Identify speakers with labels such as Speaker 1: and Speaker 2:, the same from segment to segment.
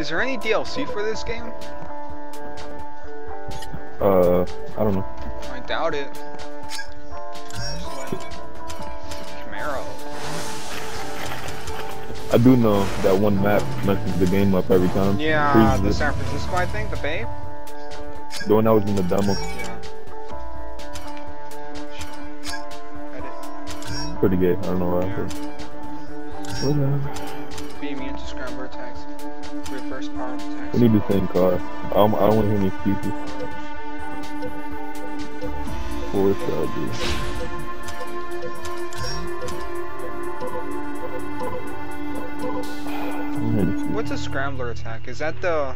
Speaker 1: Is there any DLC for this game?
Speaker 2: Uh, I don't know.
Speaker 1: I doubt it. Camaro.
Speaker 2: I do know that one map messes the game up every time.
Speaker 1: Yeah, the. San Francisco, I think, the Bay.
Speaker 2: The one that was in the demo.
Speaker 1: Yeah.
Speaker 2: Pretty good. I don't know why.
Speaker 1: Yeah. Me into scrambler attacks. Reverse power attacks.
Speaker 2: We need the same car. I don't, I don't want to hear any excuses. Four shall be.
Speaker 1: What's a scrambler attack? Is that the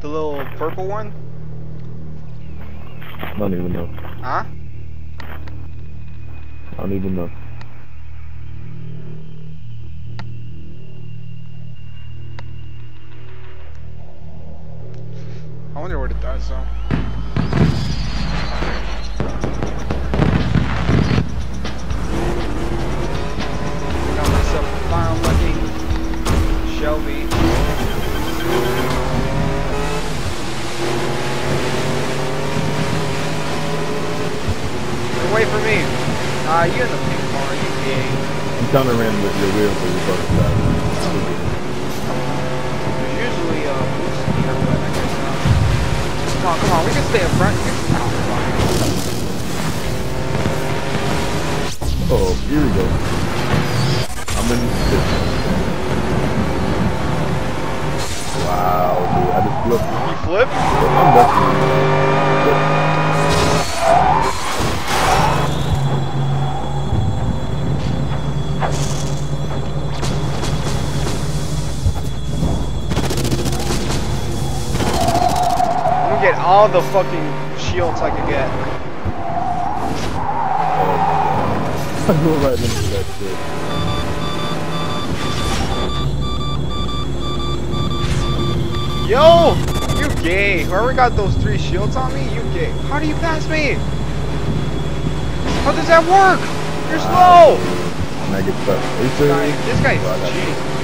Speaker 1: the little purple one?
Speaker 2: I don't even know.
Speaker 1: Huh?
Speaker 2: I don't even know.
Speaker 1: Wonder what it does though. Got myself a fine looking Shelby. Wait for me. Ah, you in the pink car, you gay.
Speaker 2: I'm to ram with your wheel so you're supposed
Speaker 1: Come on, come on, we can stay up front. We can stop.
Speaker 2: Oh, here we go. I'm in this. Wow, dude, I just flipped.
Speaker 1: You flip?
Speaker 2: I'm definitely.
Speaker 1: All the fucking shields I could get.
Speaker 2: I go right into that shit.
Speaker 1: Yo! You gay. Whoever got those three shields on me, you gay. How do you pass me? How does that work? You're slow!
Speaker 2: And I get. Are you
Speaker 1: Guy,
Speaker 2: serious?
Speaker 1: this guy's
Speaker 2: Well, I
Speaker 1: cheating.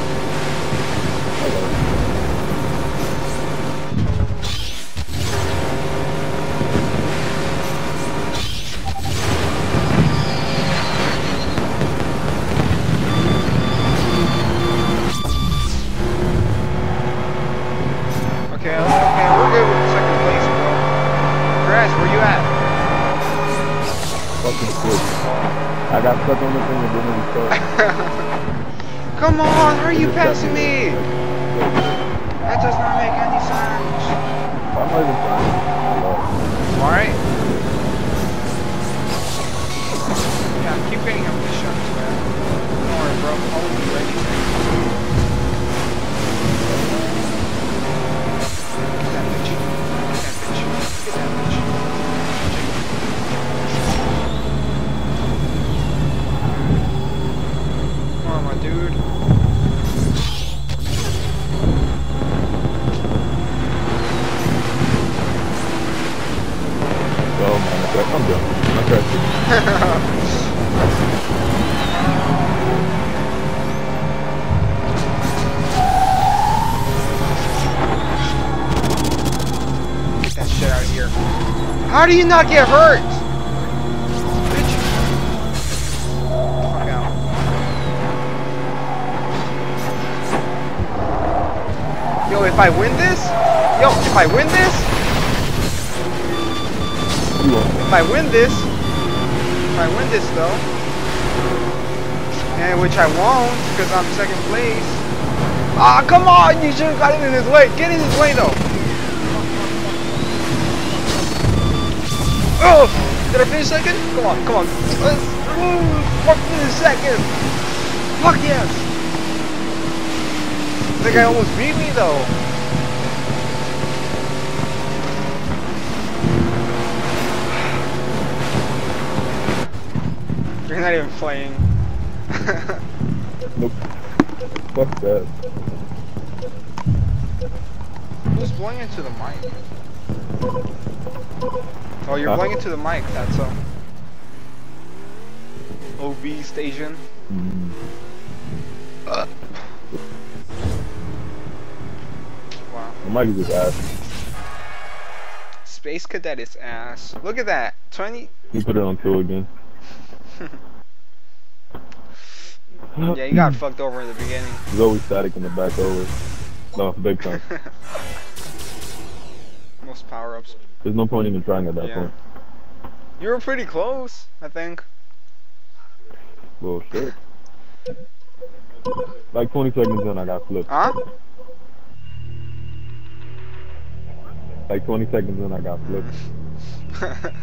Speaker 1: Grass, where you at?
Speaker 2: Fucking switch. I got stuck on the thing and didn't even start.
Speaker 1: Come on, how are you passing me? That does not make any sense. How do you not get hurt? Yo, if I win this, yo, if I win this, if I win this, if I win this though, and which I won't because I'm second place. Ah, come on! You should have got it in his way. Get in his way though. Oh! Did I finish second? Come on, come on. Let's, ooh, fuck finish second. Fuck yes. The guy almost beat me though. You're not even playing.
Speaker 2: Nope. Fuck that.
Speaker 1: Who's blowing into the mic? Oh, you're blowing into the mic. That's um. OB station.
Speaker 2: Mm.
Speaker 1: Wow,
Speaker 2: The mic is ass.
Speaker 1: Space Cadet is ass. Look at that. 20.
Speaker 2: You put it on two again.
Speaker 1: Yeah, you got fucked over in the beginning.
Speaker 2: There's always static in the back always. No, big time.
Speaker 1: Most power ups.
Speaker 2: There's no point even trying at that
Speaker 1: Yeah.
Speaker 2: point.
Speaker 1: You were pretty close, I think.
Speaker 2: Well, shit. Like 20 seconds in, I got flipped.
Speaker 1: Huh?
Speaker 2: Like 20 seconds in, I got flipped.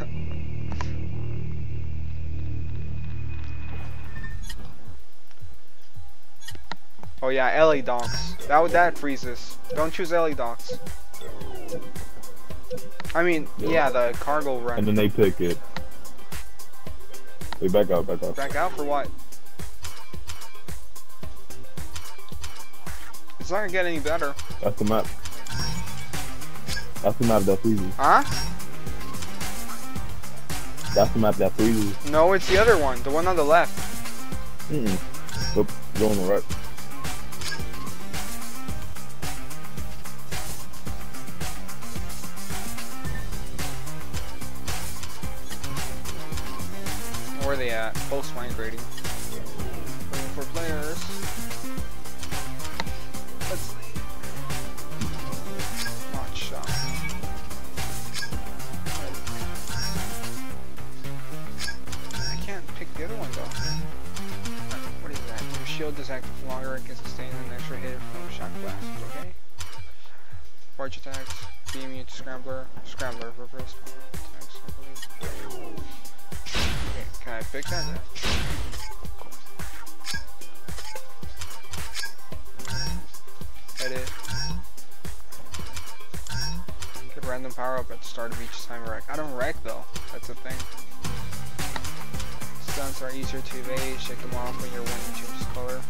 Speaker 1: oh yeah, LA docks. That would that freezes. Don't choose LA docks. I mean,
Speaker 2: Yeah.
Speaker 1: yeah, the cargo run.
Speaker 2: And then they pick it. Wait, back out, back out.
Speaker 1: Back out for what? It's not gonna get any better.
Speaker 2: That's the map. That's the map that freezes.
Speaker 1: Huh?
Speaker 2: That's the map that freezes.
Speaker 1: No, it's the other one. The one on the left.
Speaker 2: Mm-mm. Nope, go on the right.
Speaker 1: Are they at? Host migrating. Waiting for players. Let's. Watch shot. I can't pick the other one though. What is that? Your shield is active longer and can sustain an extra hit from shock blast. Okay. Barge attacks. Beam you to scrambler. Scrambler. Reverse Pick that? Edit. Get random power up at the start of each time wreck. I don't wreck though. That's the thing. Shunts are easier to evade. Shake them off when your wind changes color.